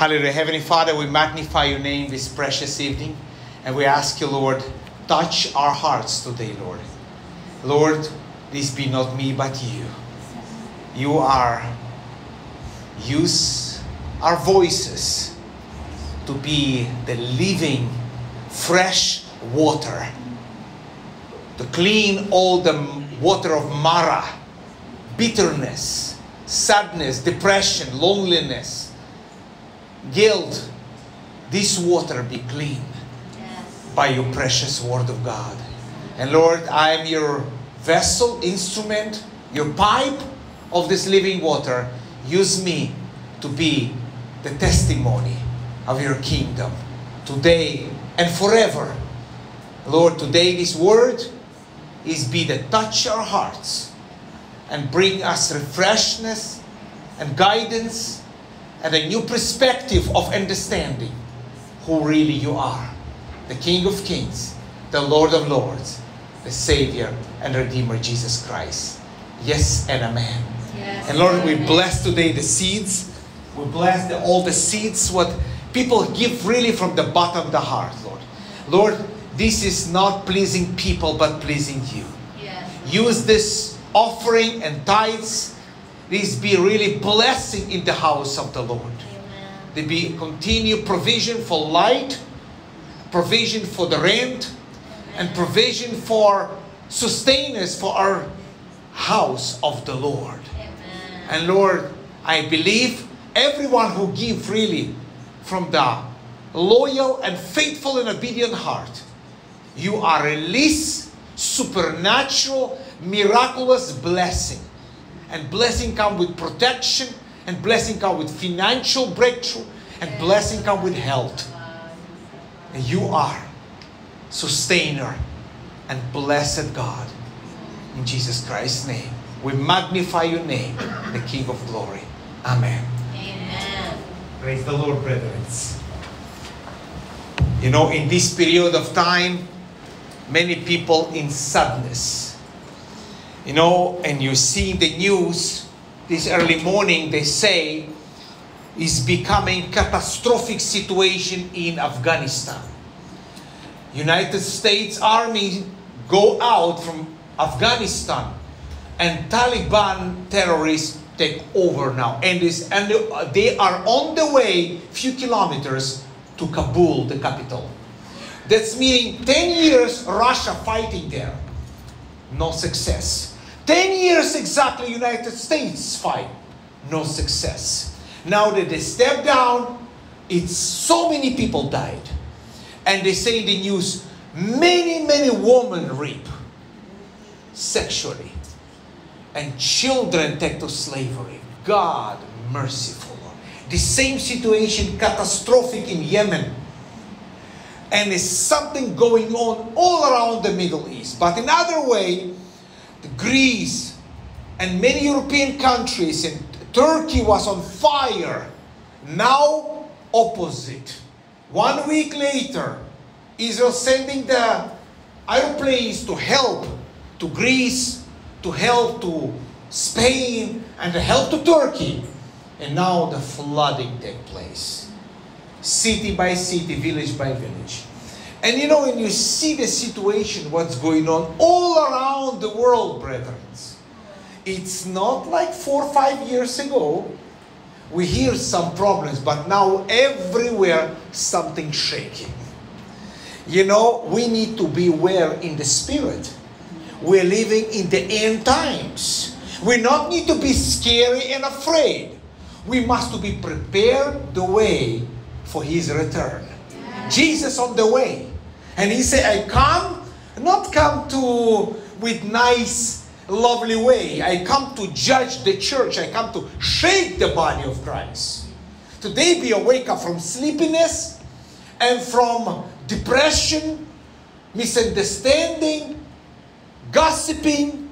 Hallelujah. Heavenly Father, we magnify your name this precious evening. And we ask you, Lord, touch our hearts today, Lord. Lord, this be not me but you. You are, use our voices to be the living, fresh water. To clean all the water of Mara, bitterness, sadness, depression, loneliness, guilt. This water be clean by your precious word of God. And Lord, I am your vessel, instrument, your pipe of this living water. Use me to be the testimony of your kingdom today and forever. Lord, today this word is be the touch our hearts and bring us refreshness and guidance and a new perspective of understanding who really you are the King of Kings, the Lord of Lords, the Savior and Redeemer Jesus Christ. Yes and amen. Yes. And Lord, we bless today the seeds. We bless the, all the seeds, what people give really from the bottom of the heart, Lord. Lord, this is not pleasing people, but pleasing you. Yes. Use this offering and tithes. This be really blessing in the house of the Lord. Amen. There be continued provision for light, provision for the rent, and provision for sustenance for our house of the Lord. Amen. And Lord, I believe everyone who give freely from the loyal and faithful and obedient heart, you are release supernatural, miraculous blessing. And blessing come with protection, and blessing come with financial breakthrough, and blessing come with health. And you are sustainer and blessed God. In Jesus Christ's name, we magnify your name, the King of glory. Amen. Amen. Praise the Lord, brethren. You know, in this period of time, many people in sadness. You know, and you see the news this early morning, they say is becoming catastrophic situation in Afghanistan. United States Army go out from Afghanistan and Taliban terrorists take over now and, this, and they are on the way few kilometers to Kabul, the capital. That's meaning 10 years Russia fighting there. No success. 10 years exactly United States fight. No success. Now that they step down, it's so many people died. And they say in the news, many, many women rape sexually. And children take to slavery. God merciful. The same situation catastrophic in Yemen. And there's something going on all around the Middle East. But in other way, Greece and many European countries and Turkey was on fire. Now opposite. One week later, Israel sending the airplanes to help to Greece, to help to Spain, and to help to Turkey. And now the flooding take place. City by city, village by village. And you know, when you see the situation, what's going on all around the world, brethren, it's not like four or five years ago. We hear some problems, but now everywhere something shaking. You know, we need to be aware in the spirit. We're living in the end times. We not need to be scary and afraid. We must to be prepared the way for his return. Jesus on the way. And he said, I come, not come to with nice, lovely way. I come to judge the church. I come to shake the body of Christ. Today be awake up from sleepiness and from depression, misunderstanding, gossiping,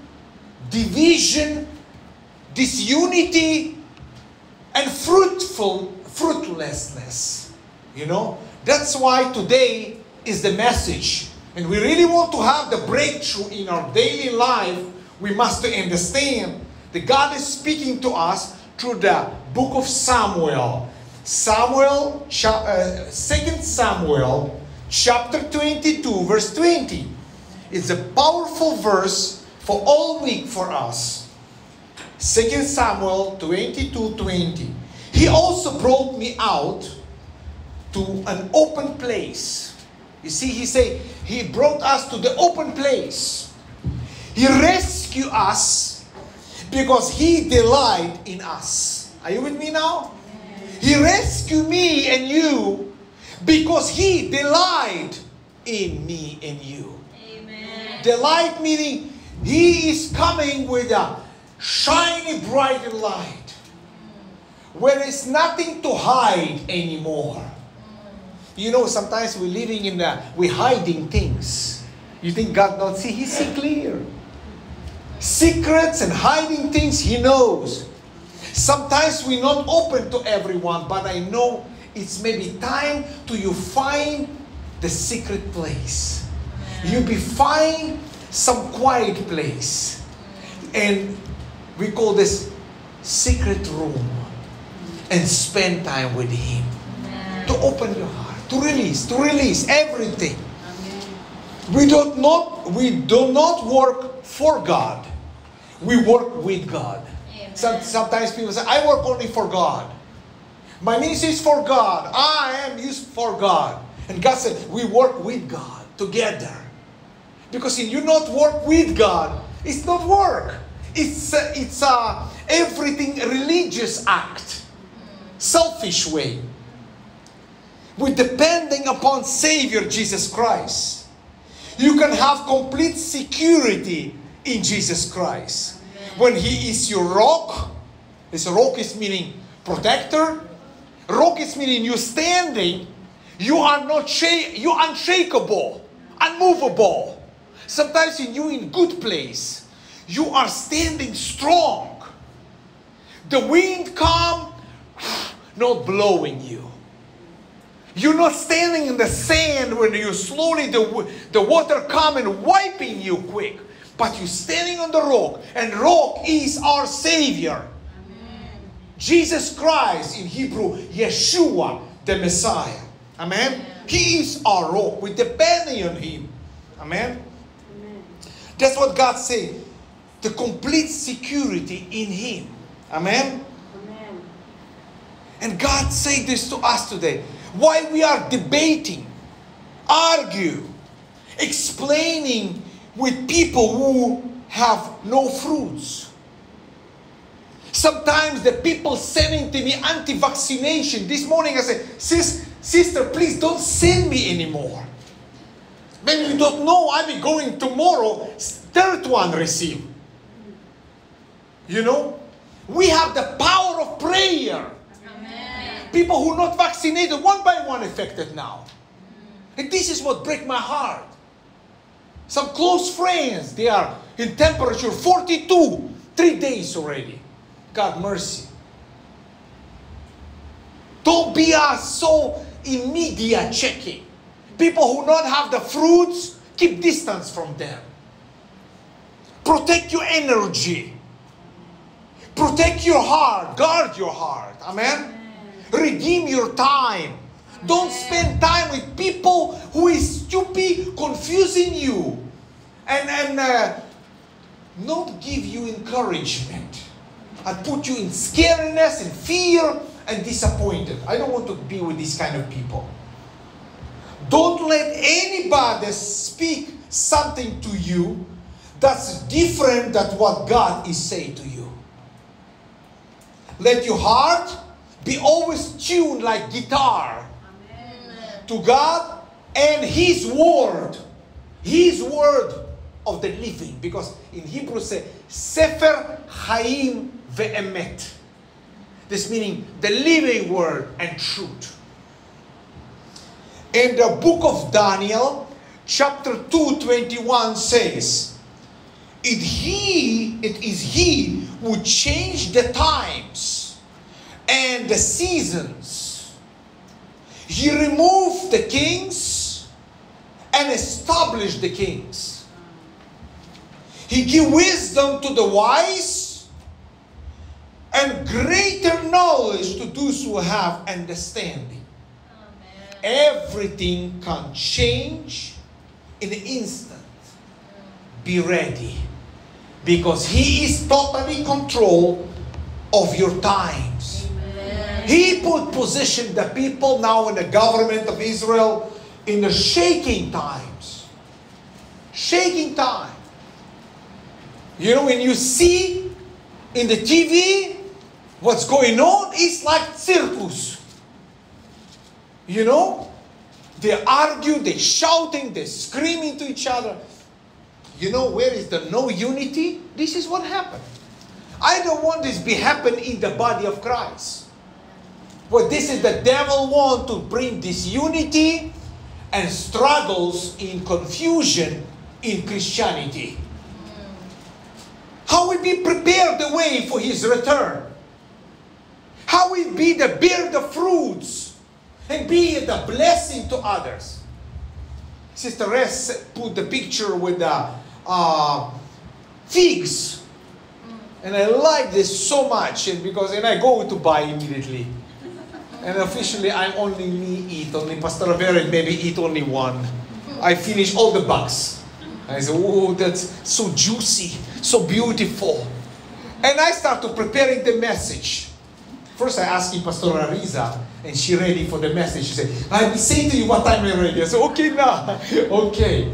division, disunity, and fruitful fruitlessness. You know, that's why today is the message. And we really want to have the breakthrough in our daily life. We must understand that God is speaking to us through the book of Samuel. Samuel, uh, 2 Samuel chapter 22, verse 20. It's a powerful verse for all week for us. 2 Samuel 22, 20. He also brought me out to an open place. You see, he say he brought us to the open place. He rescued us because he delight in us. Are you with me now? He rescued me and you because he delight in me and you. Amen. Delight meaning he is coming with a shiny bright light where there's nothing to hide anymore. You know, sometimes we're living in the, we're hiding things. You think God not see? He see clear. Secrets and hiding things, He knows. Sometimes we're not open to everyone, but I know it's maybe time to you find the secret place. You be find some quiet place. And we call this secret room. And spend time with Him. To open your heart, to release, to release everything. We do not not we do not work for God. We work with God. Some, sometimes people say, I work only for God. My ministry is for God. I am used for God. And God said, we work with God together. Because if you not work with God, it's not work. It's a, it's a everything religious act, selfish way. We're depending upon Savior Jesus Christ. You can have complete security in Jesus Christ. When He is your rock, this rock is meaning protector. Rock is meaning you standing. You are not shake. You unshakable, unmovable. Sometimes when you in good place, you are standing strong. The wind come, not blowing you. You're not standing in the sand when you slowly the, the water come and wiping you quick. But you're standing on the rock, and rock is our Savior. Jesus Christ in Hebrew, Yeshua, the Messiah. Amen. He is our rock. We depending on Him. Amen. That's what God said. The complete security in Him. Amen. And God said this to us today. Why we are debating, argue, explaining with people who have no fruits. Sometimes the people sending to me anti-vaccination. This morning I said, Sis, sister, please don't send me anymore. Maybe you don't know I'll be going tomorrow, third one receive. You know? We have the power of prayer. People who are not vaccinated, one by one affected now. And this is what breaks my heart. Some close friends, they are in temperature 42, three days already. God mercy. Don't be uh, so immediate checking. People who not have the fruits, keep distance from them. Protect your energy. Protect your heart. Guard your heart. Amen. Redeem your time. Don't spend time with people who is stupid, confusing you, and and uh, not give you encouragement, and put you in scariness and fear and disappointed. I don't want to be with these kind of people. Don't let anybody speak something to you that's different than what God is saying to you. Let your heart be always tuned like guitar to God and His Word. His Word of the living. Because in Hebrew say, Sefer Chaim Ve'emet. This meaning the living Word and truth. In the book of Daniel, chapter 2, 21 says, it he it is he who changed the times and the seasons he removed the kings and established the kings he gave wisdom to the wise and greater knowledge to those who have understanding. Amen. Everything can change in an instant. Be ready. Because He is totally control of your times. He put position the people now in the government of Israel in the shaking times. Shaking time. You know, when you see in the TV what's going on, it's like circus. You know? They argue, they're shouting, they're screaming to each other. You know where is the no unity? This is what happened. I don't want this be happen in the body of Christ. But this is the devil want to bring disunity and struggles in confusion in Christianity. How we be prepared the way for his return? How we be the bear the fruits and be the blessing to others? Sister S put the picture with the uh, figs. And I like this so much and because and I go to buy immediately. And officially I only eat, only Pastor Rivera maybe eat only one. I finish all the bugs. I say, oh, that's so juicy, so beautiful. And I start to preparing the message. First I ask him Pastor Ariza, and she ready for the message. She said, I'll be saying to you what time I'm ready. I said, okay now, okay.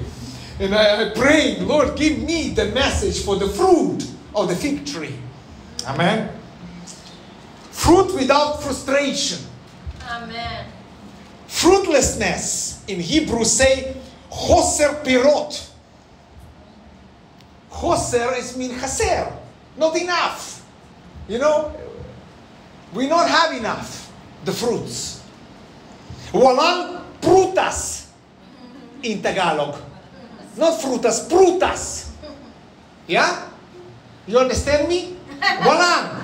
And I, I pray, Lord, give me the message for the fruit of the fig tree. Amen. Fruit without frustration. Amen. Fruitlessness in Hebrew say choser pirot. Choser is mean chaser, not enough. You know, we not have enough the fruits. Walang prutas in Tagalog. Not frutas, prutas. Yeah? You understand me? Walang.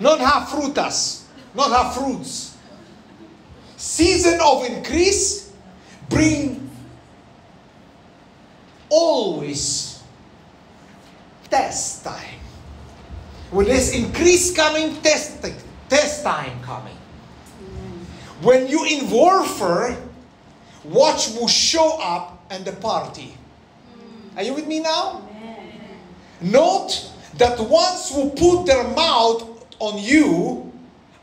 Not have frutas. Not have fruits. Season of increase bring always test time. When there's increase coming, test, test time coming. When you in warfare, watch will show up and the party. Are you with me now? Note that ones who put their mouth on you,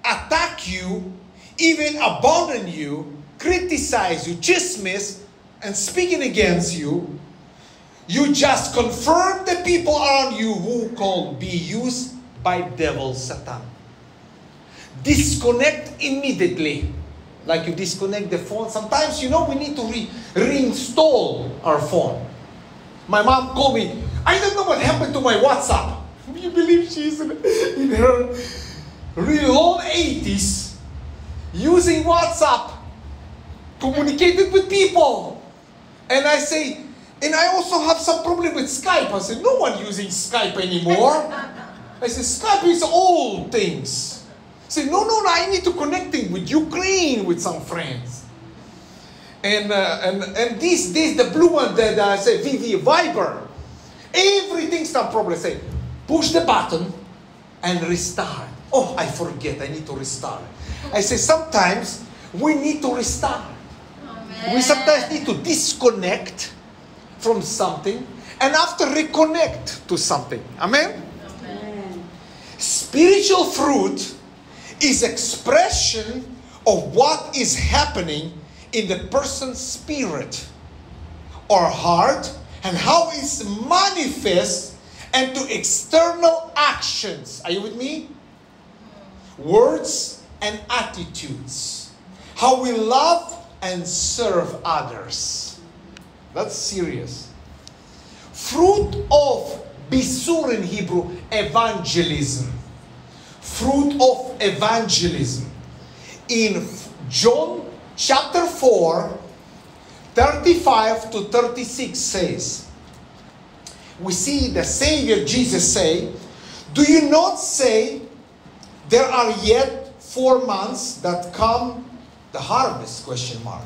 attack you, even abandon you, criticize you, dismiss, and speaking against you, you just confirm the people around you who can be used by devil Satan. Disconnect immediately. Like you disconnect the phone. Sometimes you know we need to re- reinstall our phone. My mom called me. I don't know what happened to my WhatsApp. You believe she's in, in her real old 80s using WhatsApp, communicated with people. And I say, and I also have some problem with Skype. I said, no one using Skype anymore. I said, Skype is old things. I said, no, no, no, I need to connect connecting with Ukraine with some friends. And, uh, and, and this, this, the blue one that I say, VV, Viber. Everything's not problem. I Say, push the button and restart. Oh, I forget, I need to restart. I say, sometimes we need to restart. Amen. We sometimes need to disconnect from something and after reconnect to something. Amen? Amen. Spiritual fruit is expression of what is happening in the person's spirit or heart and how it's manifest and to external actions. Are you with me? Words and attitudes. How we love and serve others. That's serious. Fruit of bisur in Hebrew, evangelism. Fruit of evangelism. In John chapter 4, 35 to 36 says, we see the Savior Jesus say, Do you not say there are yet four months that come the harvest? Question mark.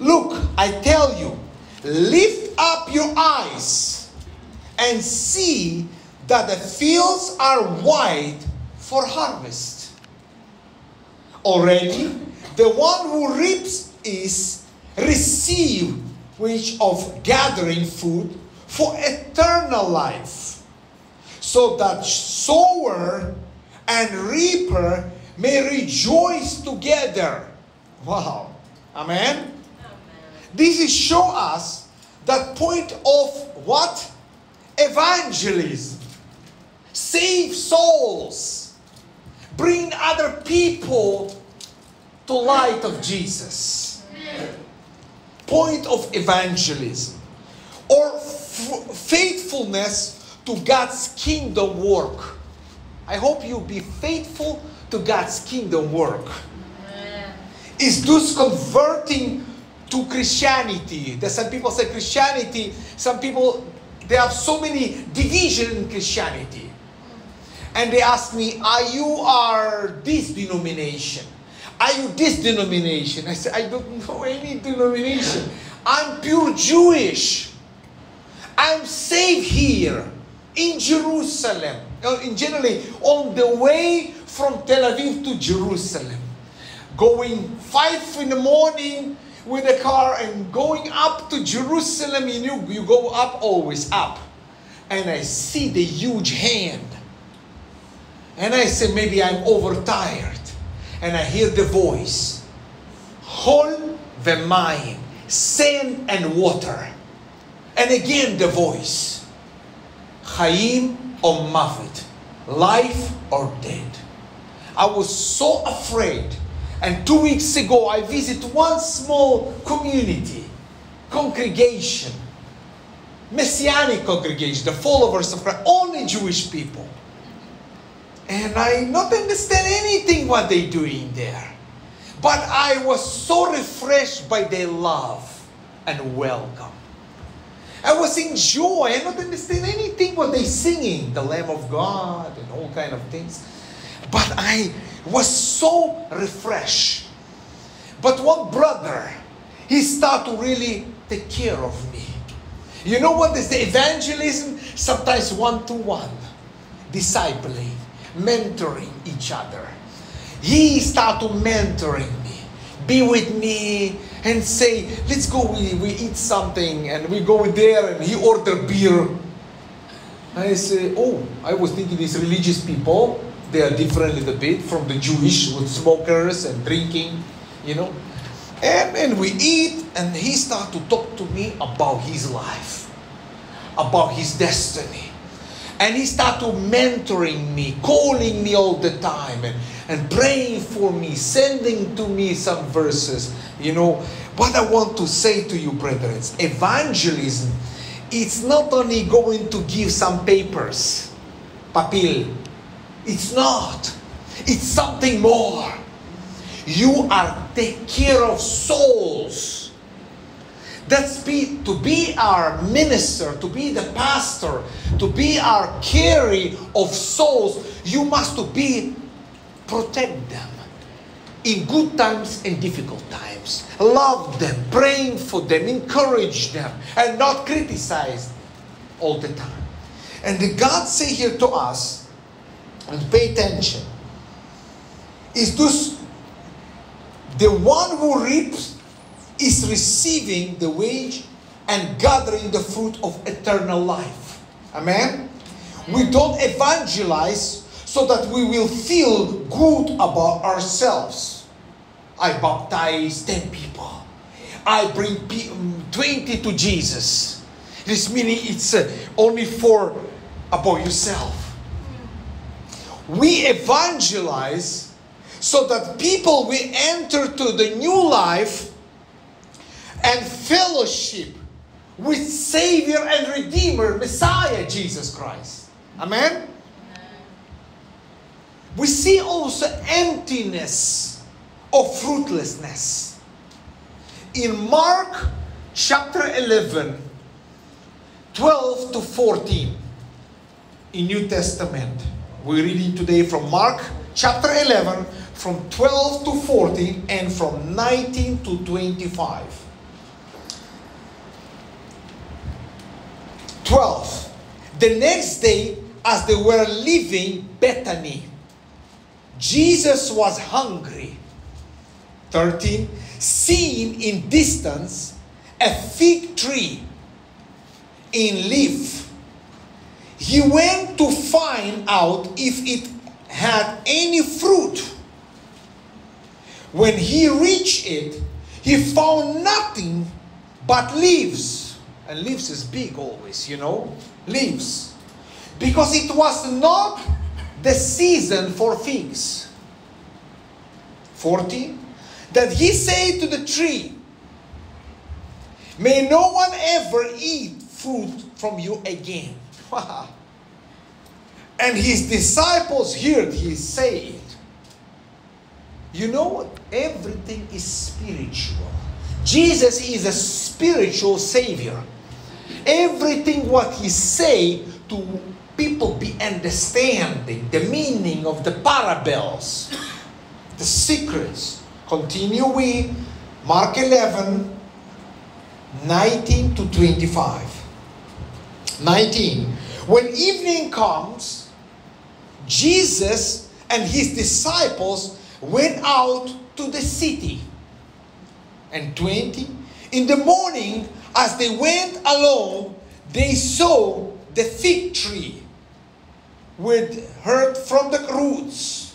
Look, I tell you, lift up your eyes and see that the fields are white for harvest. Already, the one who reaps is received which of gathering food for eternal life, so that sower and reaper may rejoice together. Wow. Amen. This is show us that point of what? Evangelism. Save souls. Bring other people to light of Jesus. Point of evangelism. Or faithfulness to God's kingdom work. I hope you be faithful to God's kingdom work. Is this converting to Christianity? That some people say Christianity, some people they have so many division in Christianity. And they ask me, are you are this denomination? Are you this denomination? I said, I don't know any denomination. I'm pure Jewish. I'm saved here in Jerusalem. Uh, In generally, on the way from Tel Aviv to Jerusalem, going five in the morning with a car and going up to Jerusalem. You you go up always up, and I see the huge hand, and I say maybe I'm overtired, and I hear the voice, Hol v'mayim, sand and water. And again the voice, Chaim or Mavet, life or dead. I was so afraid. And two weeks ago, I visited one small community, congregation, messianic congregation, the followers of Christ, only Jewish people. And I not understand anything what they doing there. But I was so refreshed by their love and welcome. I was in joy. I don't understand anything what they singing, the Lamb of God and all kind of things. But I was so refreshed. But one brother, he started to really take care of me. You know what is the evangelism? Sometimes one to one, discipling, mentoring each other. He started mentoring me, be with me, and say, let's go, we, we eat something, and we go there, and he order beer. I say, oh, I was thinking these religious people, they are different a little bit from the Jewish with smokers and drinking, you know. And, and we eat, and he start to talk to me about his life, about his destiny. And he started mentoring me, calling me all the time, and, and praying for me, sending to me some verses. You know, what I want to say to you, brethren, evangelism, it's not only going to give some papers, papil. It's not. It's something more. You are take care of souls. That's be to be our minister, to be the pastor, to be our carry of souls. You must to be protect them in good times and difficult times. Love them, praying for them, encourage them, and not criticize all the time. And the God say here to us, and pay attention, is this the one who reaps is receiving the wage and gathering the fruit of eternal life. Amen? We don't evangelize so that we will feel good about ourselves. I baptize 10 people. I bring um, 20 to Jesus. This meaning it's uh, only for about yourself. We evangelize so that people will enter to the new life and fellowship with Savior and Redeemer, Messiah Jesus Christ. Amen? We see also emptiness of fruitlessness. In Mark chapter 11, 12 to 14, in New Testament, we're reading today from Mark chapter 11, from 12 to 14, and from 19 to 25. 12. The next day, as they were leaving Bethany, Jesus was hungry. 13. Seeing in distance a fig tree in leaf, he went to find out if it had any fruit. When he reached it, he found nothing but leaves. And leaves is big always, you know? Leaves. Because it was not the season for figs. 40. That he said to the tree, May no one ever eat fruit from you again. and his disciples heard he say it. You know what? Everything is spiritual. Jesus is a spiritual savior. Everything what he say to people be understanding the meaning of the parables, the secrets. Continue with Mark 11, 19 to 25. 19. When evening comes, Jesus and his disciples went out to the city. And 20. In the morning, as they went along, they saw the fig tree with hurt from the roots.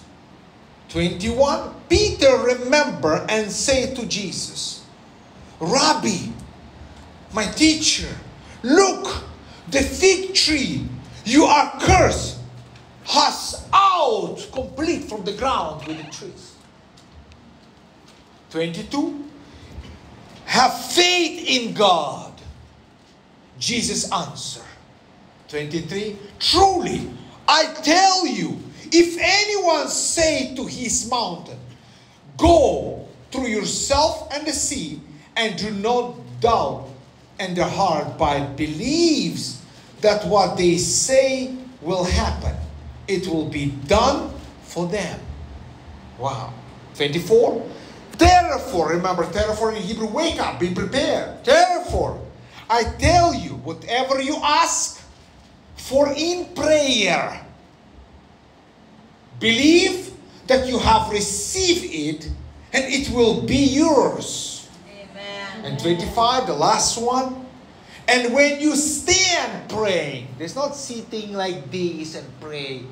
21. Peter remembered and said to Jesus, Rabbi, my teacher, look, the fig tree you are cursed has out complete from the ground with the trees. 22. Have faith in God. Jesus answered. 23. Truly, I tell you, if anyone say to his mountain, Go through yourself and the sea, and do not doubt in their heart, but believes that what they say will happen, it will be done for them. Wow. 24. Therefore, remember, therefore in Hebrew, wake up, be prepared. Therefore, I tell you, whatever you ask for in prayer, believe that you have received it and it will be yours. Amen. And 25, the last one. And when you stand praying, there's not sitting like this and pray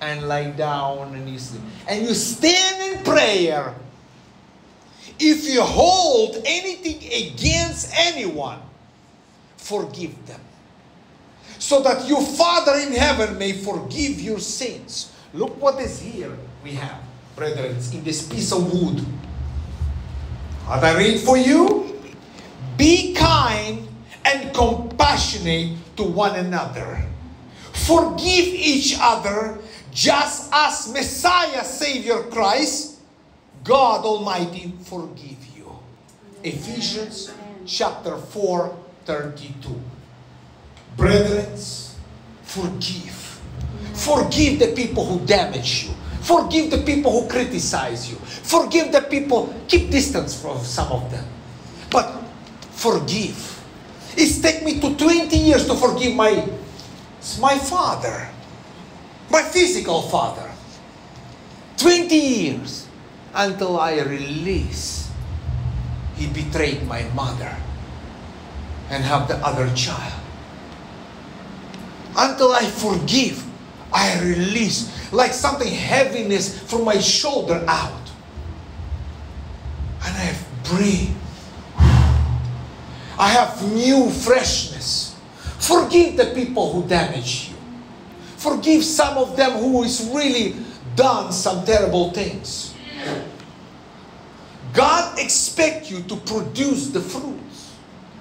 and lie down and you sleep. And you stand in prayer. If you hold anything against anyone, forgive them. So that your Father in heaven may forgive your sins. Look what is here we have, brethren, in this piece of wood. What I read for you? Be kind and compassionate to one another. Forgive each other just as Messiah, Savior Christ, God Almighty, forgive you. Ephesians chapter 4, 32. Brethren, forgive. Forgive the people who damage you. Forgive the people who criticize you. Forgive the people, keep distance from some of them. But forgive. It's take me to 20 years to forgive my, my father, my physical father. 20 years until I release. He betrayed my mother and have the other child. Until I forgive, I release like something heaviness from my shoulder out. And I breathe. I have new freshness. Forgive the people who damage you. Forgive some of them who is really done some terrible things. God expect you to produce the fruits.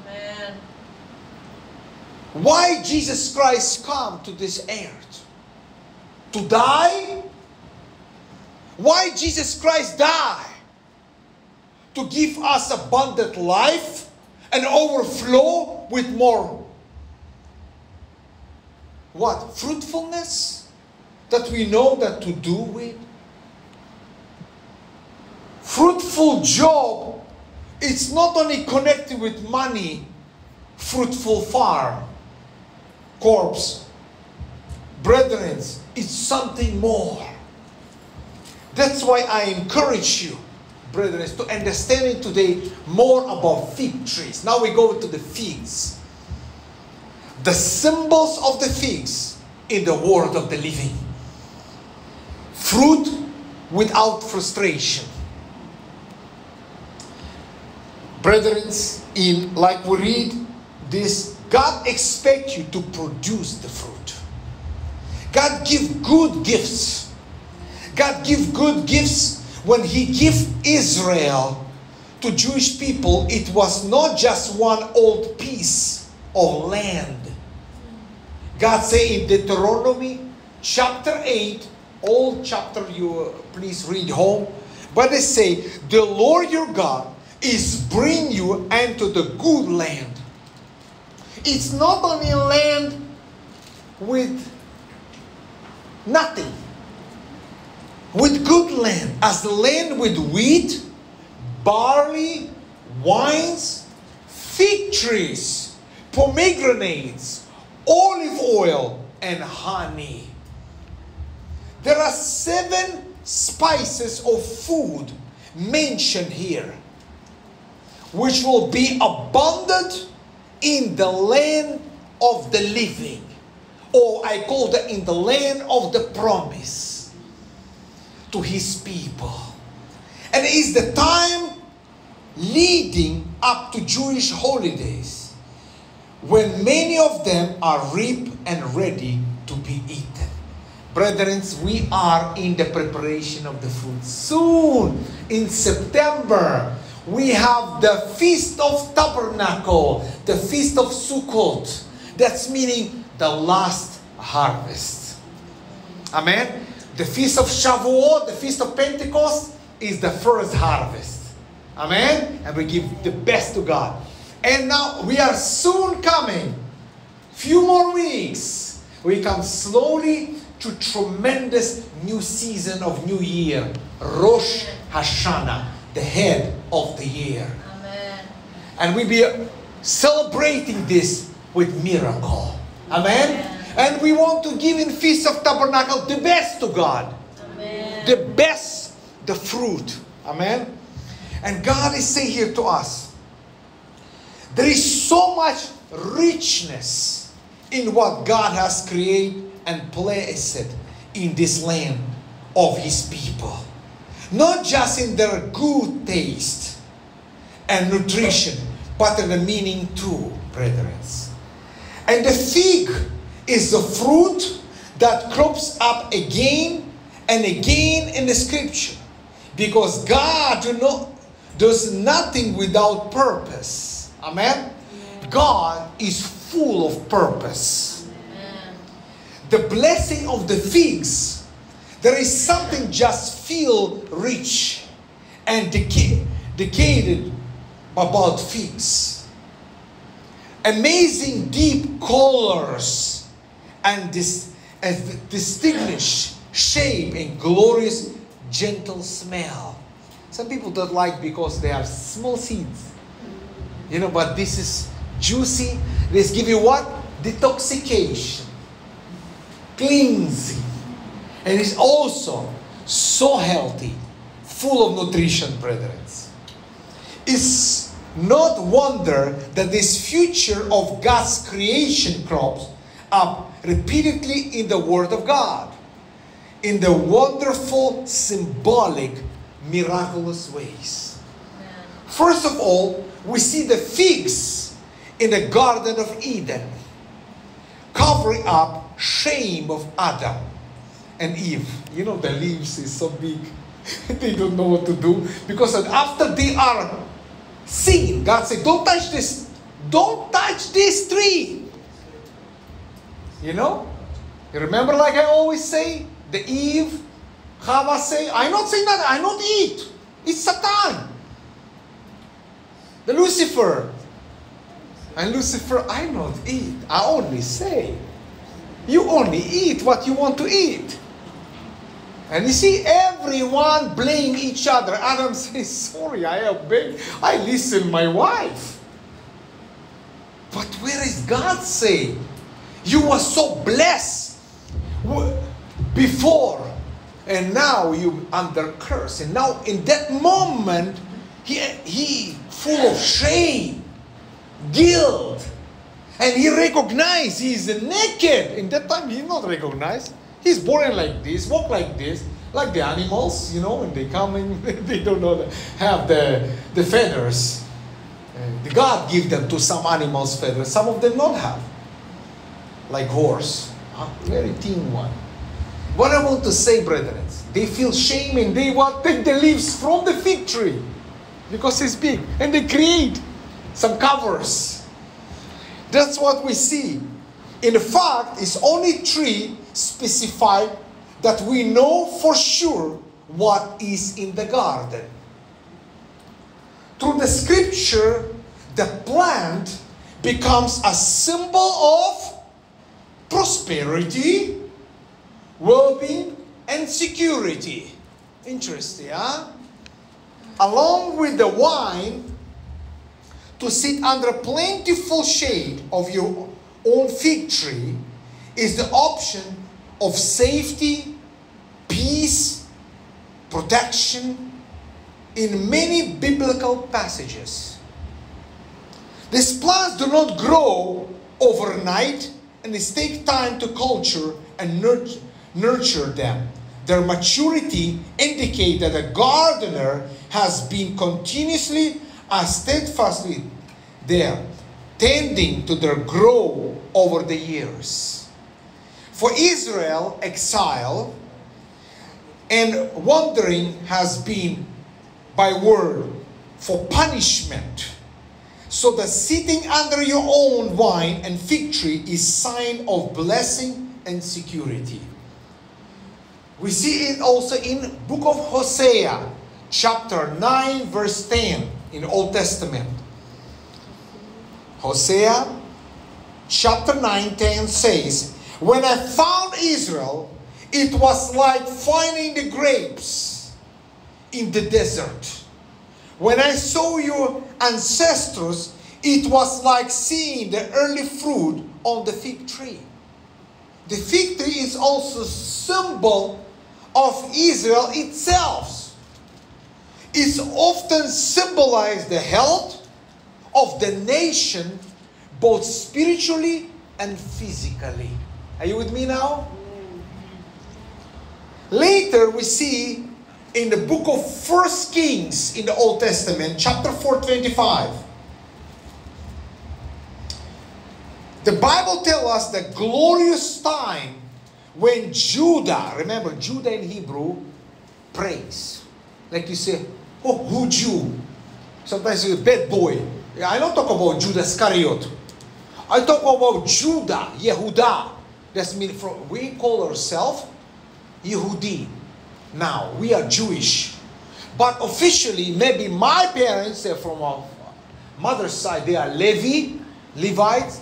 Amen. Why Jesus Christ come to this earth? To die? Why Jesus Christ die? To give us abundant life and overflow with more what? Fruitfulness that we know that to do with. Fruitful job, it's not only connected with money, fruitful farm, corpse, Brethren, it's something more. That's why I encourage you, brethren, to understand today more about fig trees. Now we go to the figs. The symbols of the figs in the world of the living. Fruit without frustration. Brethren, in like we read this, God expects you to produce the fruit. God give good gifts. God give good gifts when He give Israel to Jewish people. It was not just one old piece of land. God say in Deuteronomy chapter 8, old chapter you please read home, but they say, the Lord your God is bring you into the good land. It's not only land with nothing. With good land, as land with wheat, barley, wines, fig trees, pomegranates, olive oil, and honey. There are seven spices of food mentioned here, which will be abundant in the land of the living, or I call that in the land of the promise to his people. And it is the time leading up to Jewish holidays when many of them are ripe and ready to be eaten. Brethren, we are in the preparation of the food. Soon, in September, we have the Feast of Tabernacle, the Feast of Sukkot. That's meaning the last harvest. Amen. The Feast of Shavuot, the Feast of Pentecost, is the first harvest. Amen. And we give the best to God. And now we are soon coming. Few more weeks. We come slowly to tremendous new season of new year. Rosh Hashanah, the head of the year. Amen. And we'll be celebrating this with miracle. Amen. And we want to give in Feast of Tabernacle the best to God. Amen. The best, the fruit. Amen. And God is saying here to us, there is so much richness in what God has created and placed in this land of His people. Not just in their good taste and nutrition, but in the meaning too, brethren. And the fig is the fruit that crops up again and again in the scripture. Because God do not, does nothing without purpose. Amen? God is full of purpose. Amen. The blessing of the figs, there is something just feel rich and decay, decayed about figs. Amazing deep colors and this and distinguished shape and glorious gentle smell. Some people don't like because they are small seeds. You know, but this is juicy. This give you what? Detoxication. Cleansing. And it's also so healthy, full of nutrition, brethren. It's not wonder that this future of God's creation crops up repeatedly in the Word of God, in the wonderful, symbolic, miraculous ways. First of all, we see the figs in the Garden of Eden, covering up shame of Adam and Eve. You know, the leaves is so big, they don't know what to do because after they are seen, God said, "Don't touch this, don't touch this tree." You know, you remember, like I always say, the Eve, Chava say, "I not say nothing, I not eat." It's Satan. The Lucifer. And Lucifer, I not eat. I only say. You only eat what you want to eat. And you see, everyone blame each other. Adam says, sorry, I obey. I listen my wife. But where is God saying? You were so blessed before and now you under curse and now in that moment he he full of shame guilt and he recognized he is naked in that time he not recognized he's born like this walk like this like the animals you know when they come in they don't know have the the feathers. The god give them to some animals feathers some of them not have. Like horse very thin one. What I want to say, brethren, they feel shame and they want take the leaves from the fig tree because it's big and they create some covers. That's what we see. In the fact, it's only tree specified that we know for sure what is in the garden. Through the scripture, the plant becomes a symbol of prosperity, well-being and security. Interesting, huh? Along with the wine, to sit under plentiful shade of your own fig tree is the option of safety, peace, protection in many biblical passages. These plants do not grow overnight and it takes time to culture and nurture them. Their maturity indicate that a gardener has been continuously and steadfastly there, tending to their growth over the years. For Israel, exile and wandering has been by word for punishment. So the sitting under your own vine and fig tree is sign of blessing and security. We see it also in book of Hosea, chapter 9, verse 10 in Old Testament. Hosea chapter 9, 10 says, When I found Israel, it was like finding the grapes in the desert. When I saw your ancestors, it was like seeing the early fruit on the fig tree. The fig tree is also symbol of Israel itself. It's often symbolized the health of the nation, both spiritually and physically. Are you with me now? Later, we see in the book of First Kings in the Old Testament, chapter 425. The Bible tells us the glorious time when Judah, remember Judah in Hebrew, prays. Like you say, oh, who Jew? Sometimes a bad boy. I don't talk about Judah Iscariot. I talk about Judah, Yehuda. That's mean from we call ourselves Yehudi. Now we are Jewish, but officially, maybe my parents are from a mother's side. They are Levi, Levites.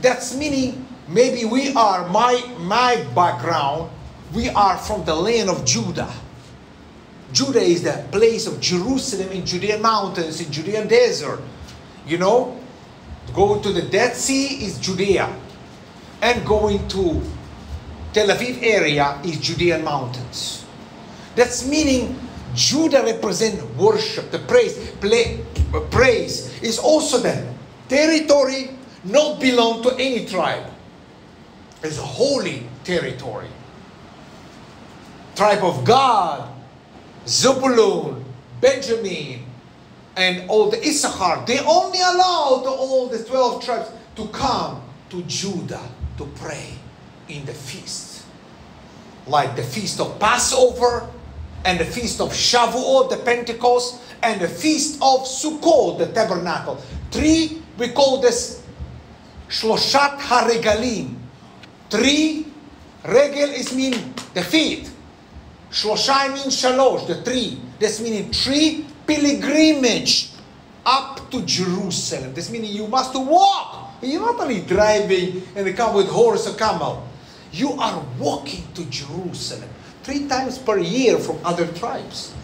That's meaning maybe we are my my background. We are from the land of Judah. Judah is the place of Jerusalem in Judean mountains, in Judean desert. You know, go to the Dead Sea is Judea, and going to Tel Aviv area is Judean mountains. That's meaning Judah represent worship, the praise. Play, praise is also the territory not belong to any tribe. It's a holy territory. Tribe of Gad, Zebulun, Benjamin, and all the Issachar, they only allowed all the 12 tribes to come to Judah to pray in the feast. Like the feast of Passover, and the feast of Shavuot, the Pentecost, and the feast of Sukkot, the tabernacle. Three, we call this Shloshat HaRegalim. Three, regel is mean the feet. Shlosha means shalosh, the three. This meaning three pilgrimage up to Jerusalem. This meaning you must walk. You're not only driving and come with horse or camel. You are walking to Jerusalem three times per year from other tribes.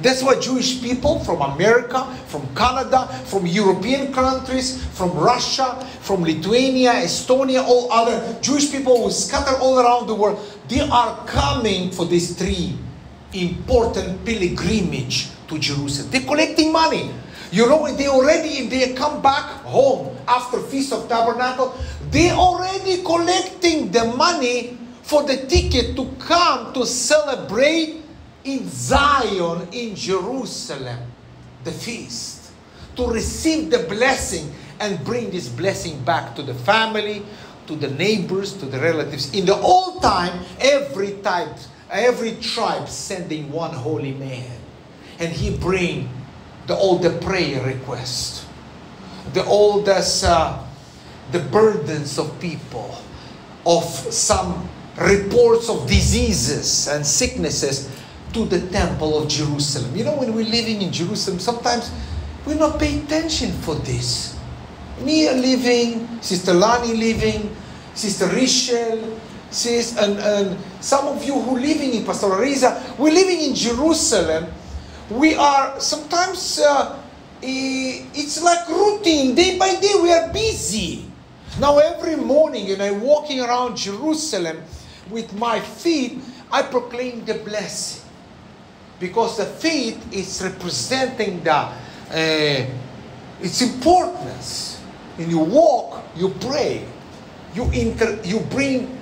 That's why Jewish people from America, from Canada, from European countries, from Russia, from Lithuania, Estonia, all other Jewish people who scatter all around the world, they are coming for these three important pilgrimage to Jerusalem. They're collecting money. You know, they already, they come back home after Feast of Tabernacle, they already collecting the money for the ticket to come to celebrate in Zion, in Jerusalem, the feast, to receive the blessing and bring this blessing back to the family, to the neighbors, to the relatives. In the old time, every type, every tribe sending one holy man, and he bring the all the prayer request, the oldest, uh, the burdens of people, of some reports of diseases and sicknesses to the temple of Jerusalem. You know, when we're living in Jerusalem, sometimes we not pay attention for this. Me living, Sister Lani living, Sister Richelle, sis, and, and some of you who living in Pastor Ariza, we're living in Jerusalem. We are sometimes uh, it's like routine. Day by day, we are busy. Now, every morning, and I'm walking around Jerusalem with my feet, I proclaim the blessing because the faith is representing the uh, its importance. When you walk, you pray, you inter, you bring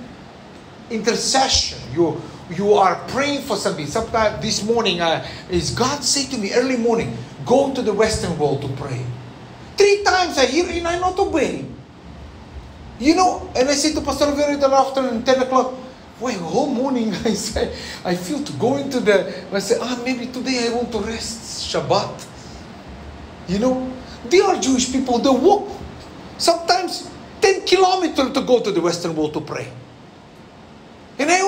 intercession. You you are praying for something. Sometimes this morning, uh, is God say to me early morning, go to the Western Wall to pray. Three times I hear and I not obey. You know, and I say to Pastor Vero that afternoon, 10 o'clock, Wait, whole morning I say, I feel to go into the, I say, ah, maybe today I want to rest Shabbat. You know, they are Jewish people, they walk sometimes 10 kilometers to go to the Western Wall to pray. And I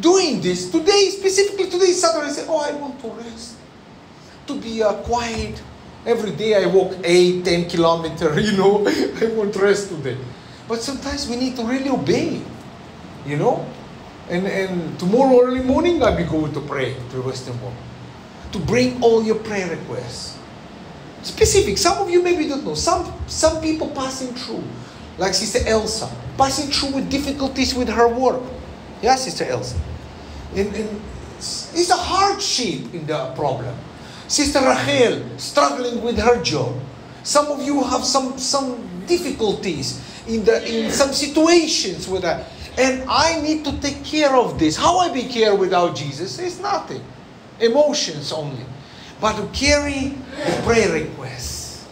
doing this. Today, specifically today, Saturday, I say, oh, I want to rest. To be uh, quiet. Every day I walk 8, 10 kilometers, you know, I want rest today. But sometimes we need to really obey. You know? And, and tomorrow early morning, I'll be going to pray to the Western Wall. To bring all your prayer requests. Specific. Some of you maybe don't know. Some, some people passing through. Like Sister Elsa. Passing through with difficulties with her work. Yeah, Sister Elsa. And, and it's a hardship in the problem. Sister Rachel struggling with her job. Some of you have some, some difficulties in, the, in some situations with that. And I need to take care of this. How I be care without Jesus is nothing. Emotions only. But to carry the prayer requests,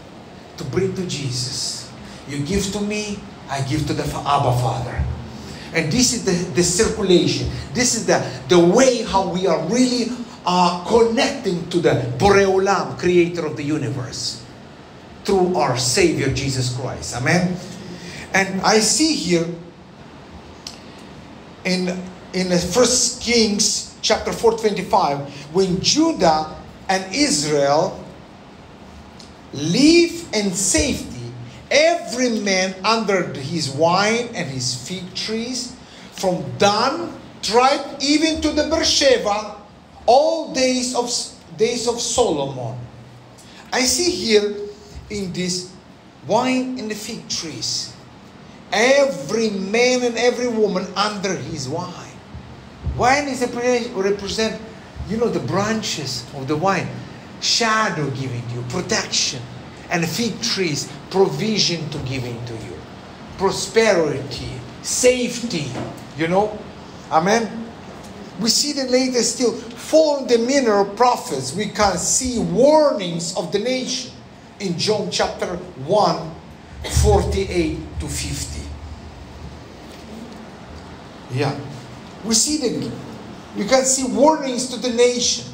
to bring to Jesus. You give to me, I give to the Abba Father. And this is the, the circulation. This is the, the way how we are really uh, connecting to the Boreolam, creator of the universe, through our Savior Jesus Christ. Amen? And I see here in in First Kings chapter 425 when Judah and Israel live in safety every man under his wine and his fig trees from Dan tribe even to the Beersheba all days of days of Solomon. I see here in this wine and the fig trees every man and every woman under his wine. Wine is a represent, you know, the branches of the wine, shadow giving you, protection, and fig trees, provision to giving to you, prosperity, safety, you know, amen. We see the later still, following the of prophets, we can see warnings of the nation in John chapter 1, 48 to 50. Yeah. We see the, we can see warnings to the nation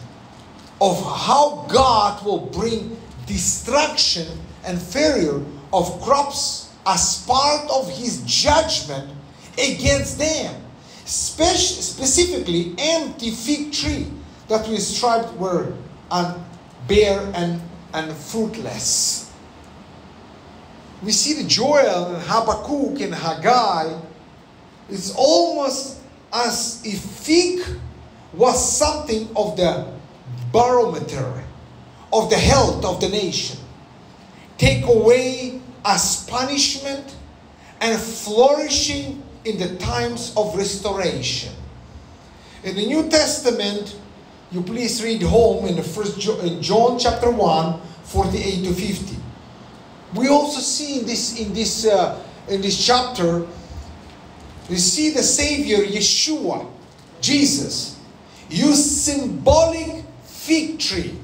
of how God will bring destruction and failure of crops as part of his judgment against them. Spec- specifically, empty fig tree that we striped were and bare and, and fruitless. We see the Joel and Habakkuk and Haggai it's almost as if fig was something of the barometer of the health of the nation. Take away as punishment and flourishing in the times of restoration. In the New Testament, you please read home in the first in John chapter 1, 48 to 50. We also see in this in this uh, in this chapter, we see the Savior Yeshua, Jesus, use symbolic fig tree.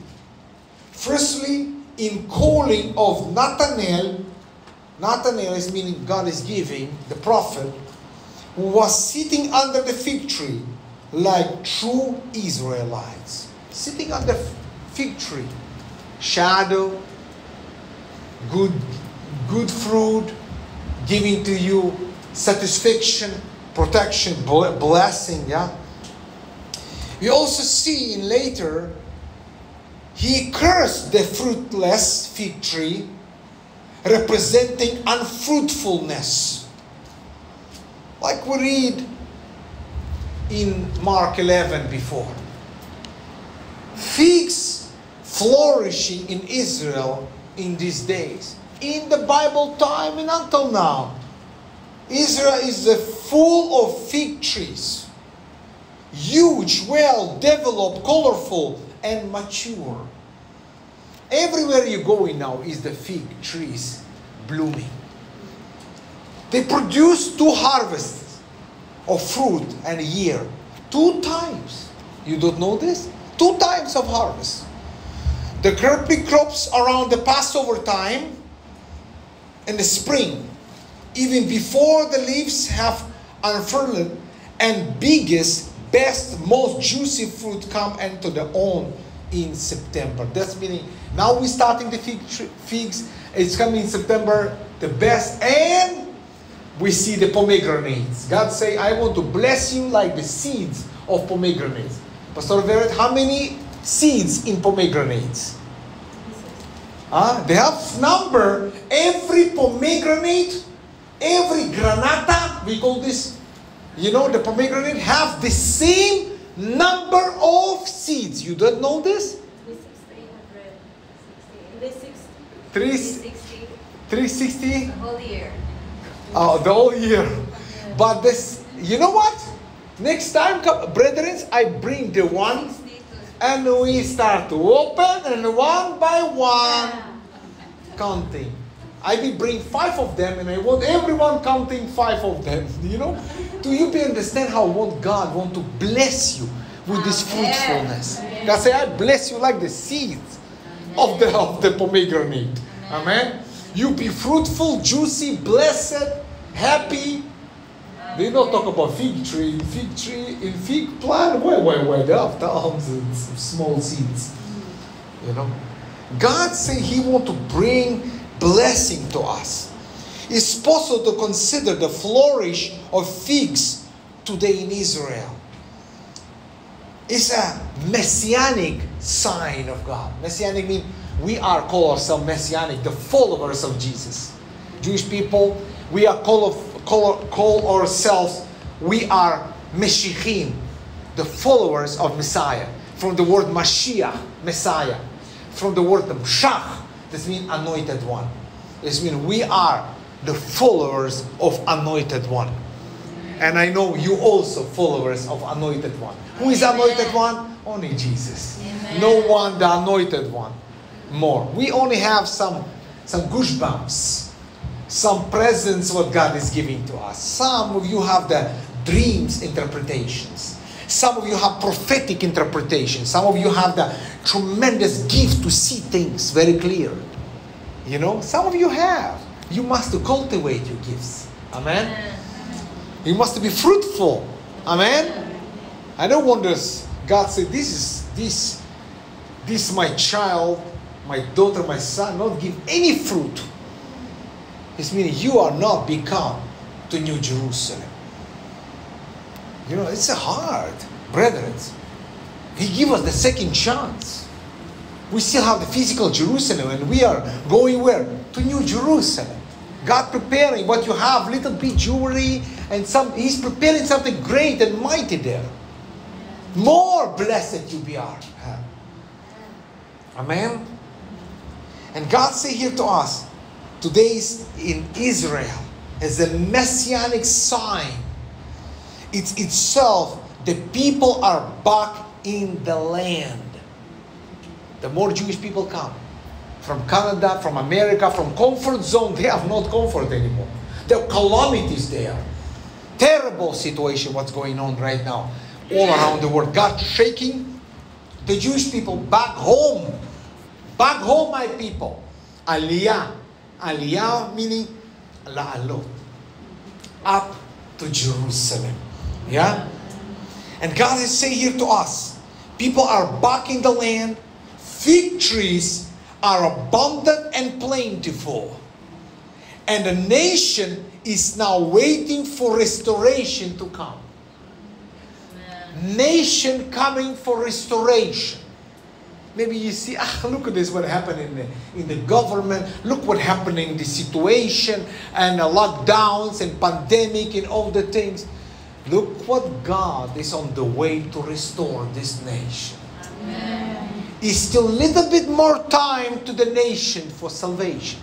Firstly, in calling of Nathanael, Nathanael is meaning God is giving the prophet, who was sitting under the fig tree like true Israelites. Sitting under fig tree, shadow, good, good fruit, giving to you satisfaction, protection, blessing. Yeah. We also see in later, he cursed the fruitless fig tree, representing unfruitfulness. Like we read in Mark 11 before. Figs flourishing in Israel in these days. In the Bible time and until now. Israel is full of fig trees. Huge, well developed, colorful, and mature. Everywhere you go in now is the fig trees blooming. They produce two harvests of fruit and a year. Two times. You don't know this? Two times of harvest. The earthly crops around the Passover time in the spring, even before the leaves have unfurled, and biggest, best, most juicy fruit come into the own in September. That's meaning now we're starting the fig figs. It's coming in September, the best, and we see the pomegranates. God say, I want to bless you like the seeds of pomegranates. Pastor Verret, how many seeds in pomegranates? Ah, they have number. Every pomegranate, every granata, we call this, you know, the pomegranate have the same number of seeds. You don't know this? 360, 360 the whole year. uh, the whole year. But this, you know what? Next time, brethren, I bring the one and we start to open and one by one counting. I will bring five of them and I want everyone counting five of them. You know? Do you be understand how God want to bless you with this ah, fruitfulness? God say, I bless you like the seeds of the of the pomegranate. Amen. You be fruitful, juicy, blessed, happy. They don't talk about fig tree. Fig tree in fig plant. Why, why, why? They have thousands of small seeds. You know, God say He want to bring blessing to us. It's possible to consider the flourish of figs today in Israel. It's a messianic sign of God. Messianic means we are called ourselves messianic, the followers of Jesus. Jewish people, we are called call, call ourselves, we are Meshichim, the followers of Messiah. From the word Mashiach, Messiah. From the word Mshach, this means anointed one. This means we are the followers of anointed one. And I know you also followers of anointed one. Who is Amen. anointed one? Only Jesus. Amen. No one the anointed one more. We only have some some goosebumps, some presents what God is giving to us. Some of you have the dreams interpretations. Some of you have prophetic interpretation. Some of you have the tremendous gift to see things very clear. You know, some of you have. You must cultivate your gifts. Amen. You must be fruitful. Amen. I don't want this. God said, "This is this, this my child, my daughter, my son, not give any fruit." It's meaning you are not become to New Jerusalem. You know, it's a hard, brethren. He give us the second chance. We still have the physical Jerusalem, and we are going where? To New Jerusalem. God preparing what you have, little bit jewelry, and some. He's preparing something great and mighty there. More blessed you be are. Amen. And God say here to us, today's in Israel as a messianic sign. It's itself the people are back in the land. The more Jewish people come from Canada, from America, from comfort zone, they have not comfort anymore. There are calamities there. Terrible situation what's going on right now all around the world. God shaking the Jewish people back home. Back home, my people. Aliyah. Aliyah meaning la'alot. Up to Jerusalem. Yeah? And God is saying here to us, people are back in the land, fig trees are abundant and plentiful. And the nation is now waiting for restoration to come. Nation coming for restoration. Maybe you see, ah, look at this, what happened in the, in the government. Look what happened in the situation and the lockdowns and pandemic and all the things. Look what God is on the way to restore this nation. Amen. It's still a little bit more time to the nation for salvation.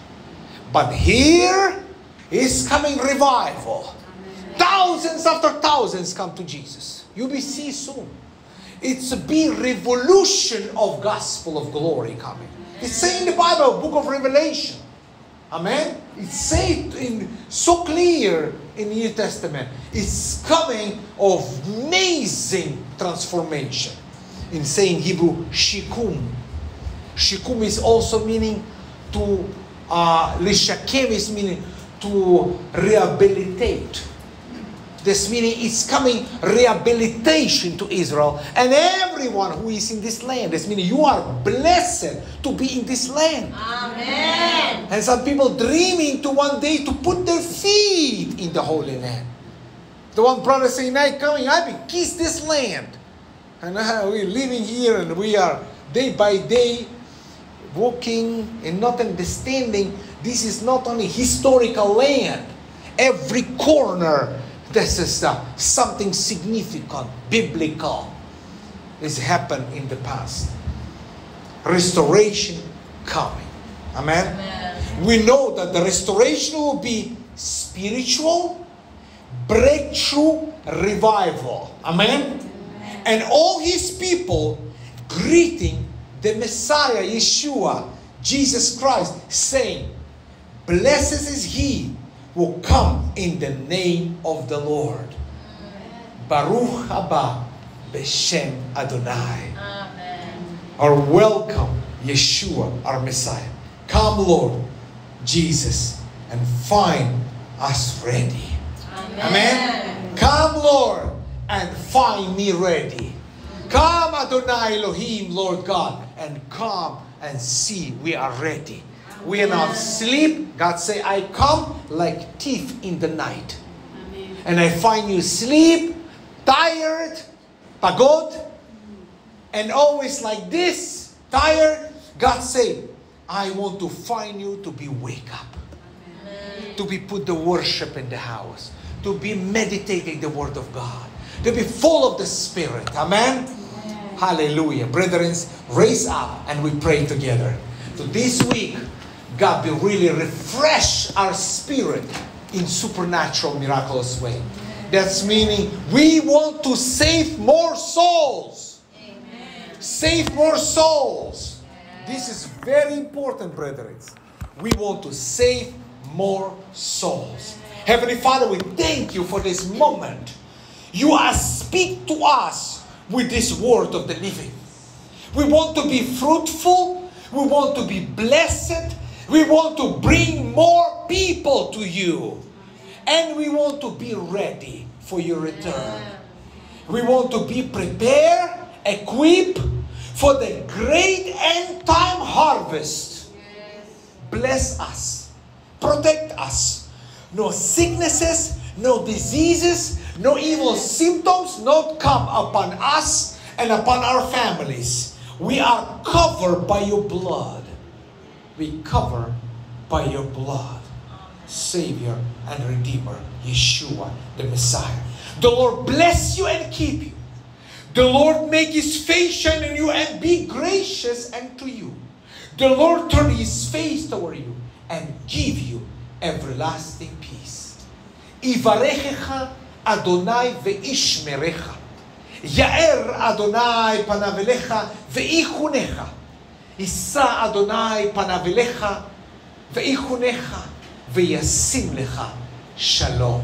But here is coming revival. Amen. Thousands after thousands come to Jesus. You'll be see soon. It's a big revolution of gospel of glory coming. It's saying in the Bible, book of Revelation. Amen. It's said in so clear in New Testament. It's coming of amazing transformation. In saying Hebrew, shikum. Shikum is also meaning to uh, lishakem is meaning to rehabilitate this meaning it's coming rehabilitation to Israel and everyone who is in this land. This meaning you are blessed to be in this land. Amen. And some people dreaming to one day to put their feet in the Holy Land. The one brother saying, I coming, I will kiss this land. And uh, we're living here and we are day by day walking and not understanding this is not only historical land. Every corner this is uh, something significant, biblical, has happened in the past. Restoration coming. Amen? Amen? We know that the restoration will be spiritual, breakthrough, revival. Amen? Amen? And all his people greeting the Messiah, Yeshua, Jesus Christ, saying, Blessed is he will come in the name of the Lord. Baruch haba b'shem Adonai. Amen. Or welcome Yeshua, our Messiah. Come, Lord Jesus, and find us ready. Amen. Amen. Come, Lord, and find me ready. Come, Adonai Elohim, Lord God, and come and see we are ready. We are not sleep. God say, I come like thief in the night. Amen. And I find you sleep, tired, pagod, and always like this, tired. God say, I want to find you to be wake up. Amen. To be put the worship in the house. To be meditating the word of God. To be full of the Spirit. Amen? Amen. Hallelujah. Brethren, raise up and we pray together. So this week, God will really refresh our spirit in supernatural, miraculous way. That's meaning we want to save more souls. Amen. Save more souls. This is very important, brethren. We want to save more souls. Heavenly Father, we thank you for this moment. You are speak to us with this word of the living. We want to be fruitful. We want to be blessed. We want to bring more people to you. And we want to be ready for your return. We want to be prepared, equipped for the great end time harvest. Bless us, protect us. No sicknesses, no diseases, no evil symptoms not come upon us and upon our families. We are covered by your blood we cover by your blood, Savior and Redeemer, Yeshua, the Messiah. The Lord bless you and keep you. The Lord make his face shine on you and be gracious unto you. The Lord turn his face toward you and give you everlasting peace. Ivarechecha Adonai veishmerecha. Yair Adonai panav veichunecha. יישא אדוני פניו אליך ויחונך וישים לך שלום.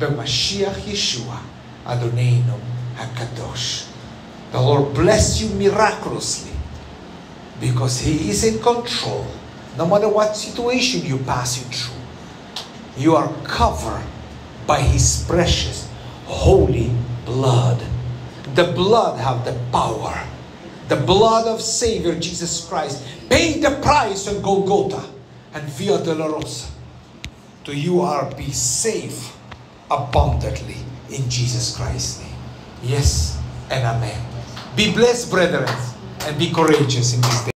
במשיח ישוע, אדוננו הקדוש. The Lord bless you miraculously because He is in control. No matter what situation you're passing through, you are covered by His precious, holy blood. The blood have the power. the blood of Savior Jesus Christ paid the price on Golgotha and Via Dolorosa. To you are be safe abundantly in Jesus Christ's name. Yes and amen. Be blessed, brethren, and be courageous in this day.